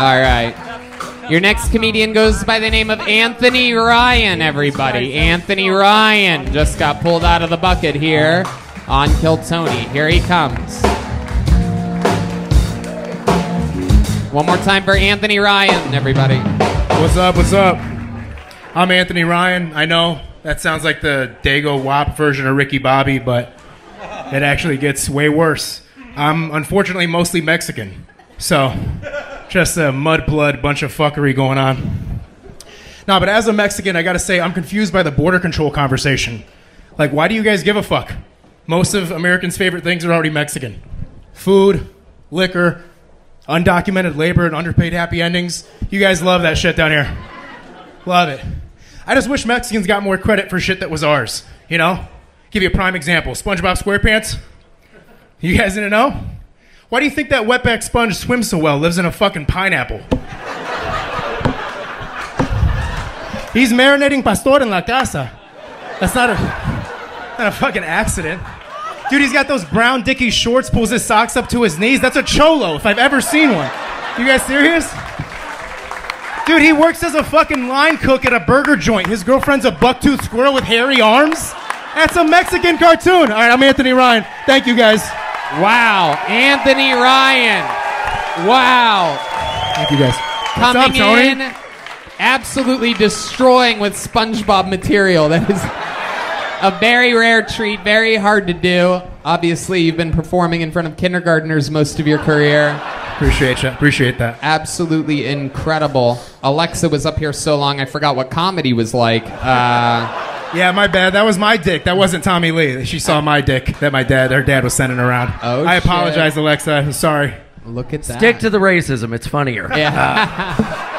All right. Your next comedian goes by the name of Anthony Ryan, everybody. Anthony Ryan just got pulled out of the bucket here on Kill Tony. Here he comes. One more time for Anthony Ryan, everybody. What's up? What's up? I'm Anthony Ryan. I know that sounds like the Dago Wop version of Ricky Bobby, but it actually gets way worse. I'm unfortunately mostly Mexican, so just a mudblood bunch of fuckery going on. No, but as a Mexican, I gotta say I'm confused by the border control conversation. Like, why do you guys give a fuck? Most of Americans' favorite things are already Mexican: food, liquor, undocumented labor, and underpaid happy endings. You guys love that shit down here. Love it. I just wish Mexicans got more credit for shit that was ours. You know? Give you a prime example SpongeBob SquarePants. You guys didn't know? Why do you think that wetback sponge swims so well, lives in a fucking pineapple? He's marinating pastor in la casa. That's not a, not a fucking accident. Dude, he's got those brown Dickie shorts, pulls his socks up to his knees. That's a cholo, if I've ever seen one. You guys serious? Dude, he works as a fucking line cook at a burger joint. His girlfriend's a bucktooth squirrel with hairy arms. That's a Mexican cartoon. All right, I'm Anthony Ryan. Thank you, guys. Wow, Anthony Ryan. Wow. Thank you, guys. What's Coming up, Tony? in, absolutely destroying with SpongeBob material. That is a very rare treat, very hard to do. Obviously, you've been performing in front of kindergartners most of your career. Appreciate you. Appreciate that. Absolutely incredible. Alexa was up here so long, I forgot what comedy was like. Uh, Yeah, my bad. That was my dick. That wasn't Tommy Lee. She saw my dick that my dad, her dad was sending around. Oh, I shit. apologize, Alexa. I'm sorry. look at that. Stick to the racism. It's funnier. Yeah.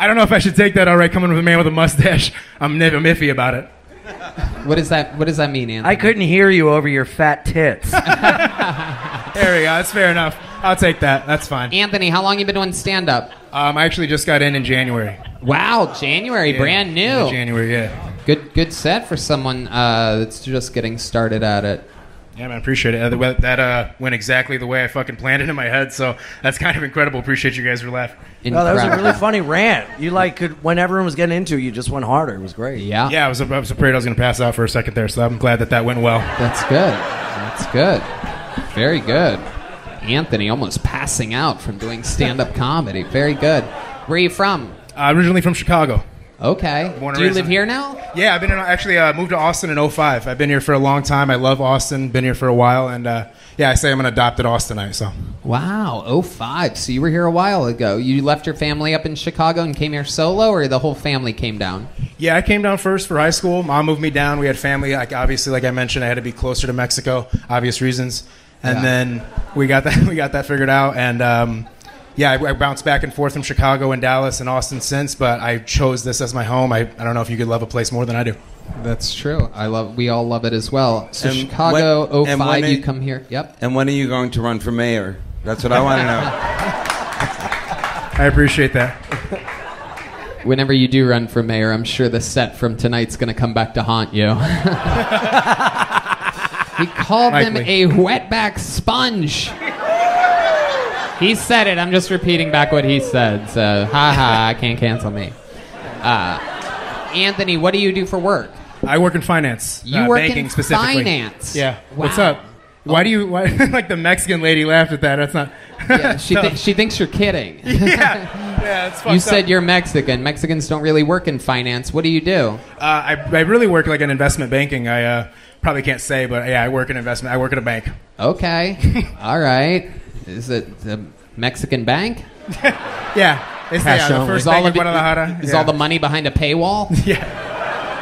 I don't know if I should take that all right coming with a man with a mustache. I'm, I'm iffy about it. what does that What does that mean, Anthony? I couldn't hear you over your fat tits. There we go. That's fair enough. I'll take that. That's fine. Anthony, how long you been doing stand up? Um, I actually just got in in January. Wow, January, Yeah, brand in new. January, yeah. Good, good set for someone uh, that's just getting started at it. Yeah, man, appreciate it. Uh, the- That uh, went exactly the way I fucking planned it in my head, so that's kind of incredible. Appreciate you guys for laughing. Oh, that was a Incredible. really funny rant. You like could when everyone was getting into, it, you just went harder. It was great. Yeah, Yeah, I was, I was afraid I was going to pass out for a second there, so I'm glad that that went well. that's good. That's good. Very good. Anthony almost passing out from doing stand-up comedy. Very good. Where are you from? Uh, originally from Chicago. Okay. Born Do you live here now? Yeah, I've been in, actually uh, moved to Austin in 05. I've been here for a long time. I love Austin. Been here for a while, and uh, yeah, I say I'm an adopted Austinite. So Wow, 05. So you were here a while ago. You left your family up in Chicago and came here solo, or the whole family came down? yeah, I came down first for high school. Mom moved me down. We had family. Like obviously, like I mentioned, I had to be closer to Mexico, obvious reasons. And Yeah. then we got that we got that figured out. And um, yeah, I, I bounced back and forth from Chicago and Dallas and Austin since. But I chose this as my home. I, I don't know if you could love a place more than I do. That's true. I love. We all love it as well. So And Chicago, when- and 05, when you it- come here. Yep. And when are you going to run for mayor? That's what I want to know. I appreciate that. Whenever you do run for mayor, I'm sure the set from tonight's going to come back to haunt you. he called them a wetback sponge. He said it. I'm just repeating back what he said. So, ha ha, I can't cancel me. Uh, Anthony, what do you do for work? I work in finance. You uh, work banking in specifically. finance. Yeah. What's up? Why do you? Why like the Mexican lady laughed at that? That's not. Yeah, she, thi- she thinks you're kidding. yeah, yeah, it's fucked You said up. you're Mexican. Mexicans don't really work in finance. What do you do? Uh, I, I really work like in investment banking. I uh, probably can't say, but yeah, I work in investment. I work at a bank. Okay. All right. Is it the Mexican bank? Yeah, it's the, Cash yeah, the only. first Is all, bank in of it- Guadalajara. is yeah. all the money behind a paywall? yeah.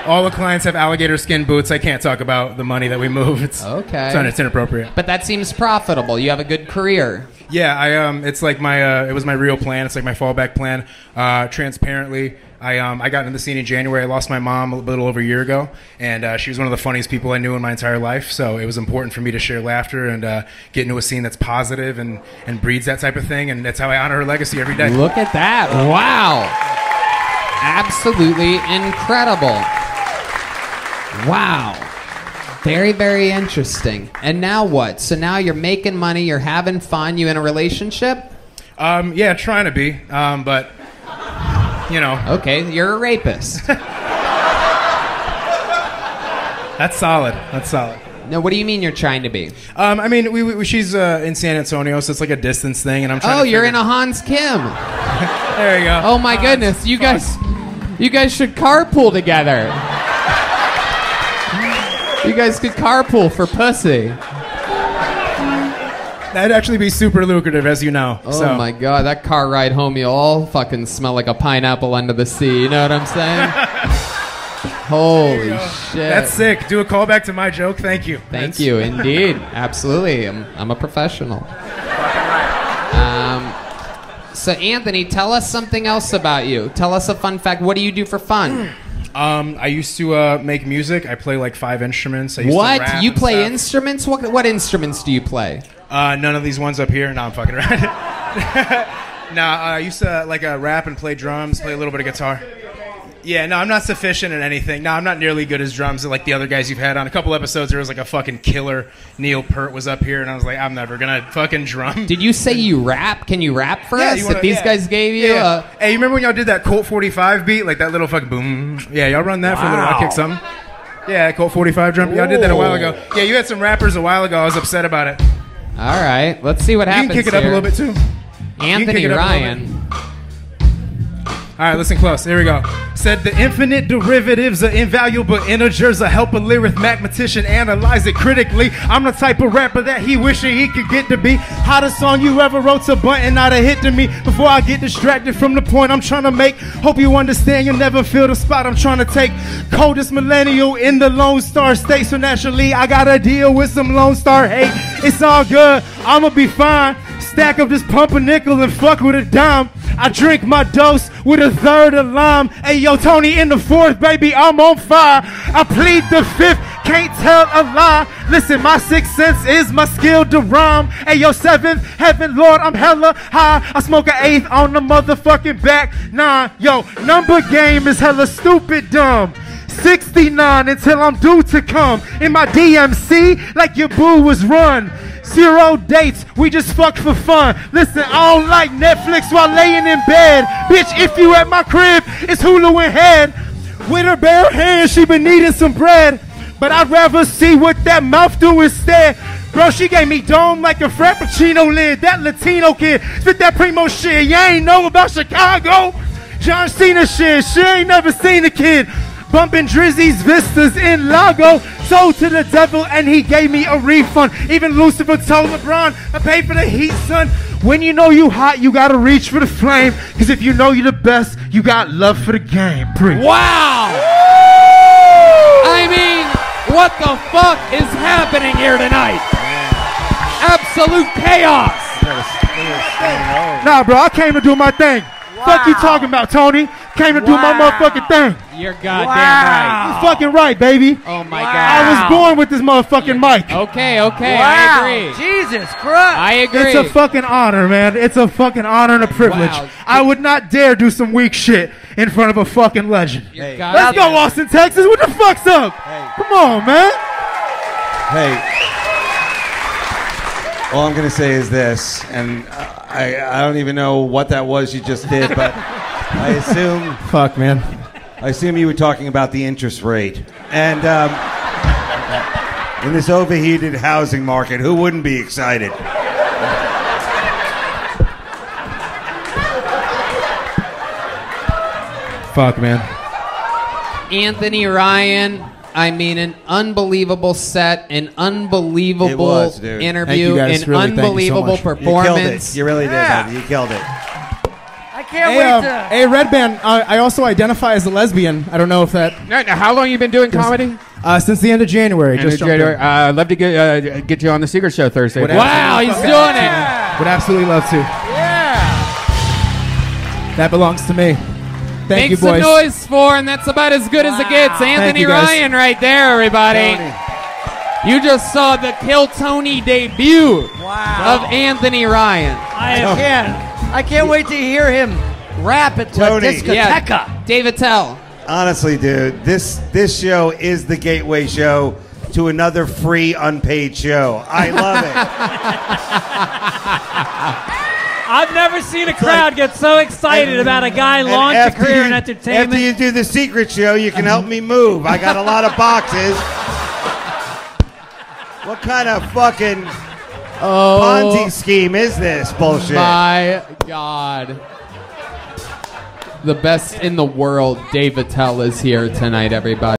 All the clients have alligator skin boots. I can't talk about the money that we move. It's Okay. It's, it's inappropriate. But that seems profitable. You have a good career. Yeah, I um, it's like my uh, it was my real plan. It's like my fallback plan. Uh, transparently, I um, I got into the scene in January. I lost my mom a little over a year ago, and uh, she was one of the funniest people I knew in my entire life. So it was important for me to share laughter and uh, get into a scene that's positive and and breeds that type of thing. And that's how I honor her legacy every day. Look at that. Wow. Absolutely incredible. Wow. Very, very interesting. And now what? So now you're making money, you're having fun, you in a relationship? Um, yeah, trying to be, um, but you know, Okay, you're a rapist. that's solid. That's solid. no, what do you mean you're trying to be? Um, I mean, we, we, she's uh, in San Antonio, so it's like a distance thing, and I'm trying. Oh, to you're in a Hans Kim. There you go. Oh my goodness, you guys, you guys should carpool together. You guys could carpool for pussy. That'd actually be super lucrative, as you know. Oh so. my god, that car ride home, you'll all fucking smell like a pineapple under the sea. You know what I'm saying? Holy shit. That's sick. Do a callback to my joke. Thank you. Thank That's- you, indeed. Absolutely. I'm, I'm a professional. Um, so, Anthony, tell us something else about you. Tell us a fun fact. What do you do for fun? Um, I used to uh, make music. I play like five instruments. I used To What? rap You and play stuff. instruments? What, what instruments do you play? Uh, none of these ones up here. No, I'm fucking around. nah, uh, I used to like uh, rap and play drums, play a little bit of guitar. Yeah, no, I'm not sufficient in anything. No, I'm not nearly good as drums like the other guys you've had on. A couple episodes, there was like a fucking killer. Neil Peart was up here, and I was like, I'm never gonna fucking drum. Did you say you rap? Can you rap for Yeah, us? you wanna- these yeah. guys gave you Yeah. uh, hey, you remember when y'all did that Colt 45 beat, like that little fucking boom? Yeah, y'all run that for a little. I kick something. Yeah, Colt 45 drum. Y'all did that a while ago. Yeah, you had some rappers a while ago. I was upset about it. All right, let's see what You happens can kick it up a here. little bit too. Anthony kick it up a little Ryan. All right, listen close. Here we go. Said the infinite derivatives are invaluable integers. I help a lyric mathematician analyze it critically. I'm the type of rapper that he wishing he could get to be. Hottest song you ever wrote's a button, not a hit to me. Before I get distracted from the point I'm trying to make. Hope you understand you'll never feel the spot I'm trying to take. Coldest millennial in the Lone Star State. So naturally, I gotta deal with some Lone Star hate. It's all good. I'ma be fine. Stack up this pump a nickel and fuck with a dime. I drink my dose with a third of lime. Hey, yo, Tony in the fourth, baby, I'm on fire. I plead the fifth, can't tell a lie. Listen, my sixth sense is my skill to rhyme. Hey, yo, seventh, heaven, Lord, I'm hella high. I smoke an eighth on the motherfucking back. Nah, yo, number game is hella stupid dumb. 69 until I'm due to come in my DMC like your boo was run. Zero dates, we just fuck for fun. Listen, I don't like Netflix while laying in bed. Bitch, if you at my crib, it's Hulu in head. With her bare hands, she been needing some bread. But I'd rather see what that mouth do instead. Bro, she gave me dome like a Frappuccino lid. That Latino kid spit that primo shit. You ain't know about Chicago. John Cena shit. She ain't never seen a kid. Bumping Drizzy's Vistas in Lago. Sold to the devil and he gave me a refund. Even Lucifer told LeBron, I paid for the heat, son. When you know you hot, you gotta reach for the flame. Cause if you know you're the best, you got love for the game. Preach. Wow! I mean, what the fuck is happening here tonight? Absolute chaos! Nah, bro, I came to do my thing. Fuck you talking about, Tony? Came to do my motherfucking thing. You're goddamn Wow. You fucking right, baby. Oh my Wow. god. I was born with this motherfucking mic. Okay, okay, wow. I agree. Jesus Christ. I agree. It's a fucking honor, man. It's a fucking honor and a privilege. Wow. I would not dare do some weak shit in front of a fucking legend. Hey. Let's go, Austin, Texas. What the fuck's up? Hey. Come on, man. Hey. All I'm going to say is this, and uh, I, I don't even know what that was you just did, but I assume Fuck, man. I assume you were talking about the interest rate. And um, in this overheated housing market, who wouldn't be excited? Fuck, man. Anthony Ryan. I mean, an unbelievable set, an unbelievable was, interview, you guys. an Really, thank you so unbelievable much. You killed performance. it. You really Yeah. did, buddy. You killed it. I can't Hey, wait um, to. hey, Red Band. Uh, I also identify as a lesbian. I don't know if that. No, no, how long you been doing comedy? Uh, since the end of January. And just uh, jumped in. January, uh, I'd love to get uh, get you on the Secret Show Thursday. Would wow, he's absolutely doing it. love. Would absolutely love to. yeah. That belongs to me. Thank Make you, some noise for, and that's about as good as it gets. Anthony. Ryan, right there, everybody. Tony. You just saw the Kill Tony debut Wow. of Anthony Ryan. I can't. I can't wait to hear him rap at La Tony. Discoteca. Dave Attell. Honestly, dude, this this show is the gateway show to another free unpaid show. I love it. I've never seen a crowd get so excited about a guy And launch a career you- in entertainment. After you do the secret show, you can help me move. I got a lot of boxes. What kind of fucking Oh Ponzi scheme is this bullshit? my God. The best in the world, Dave Attell, is here tonight, everybody.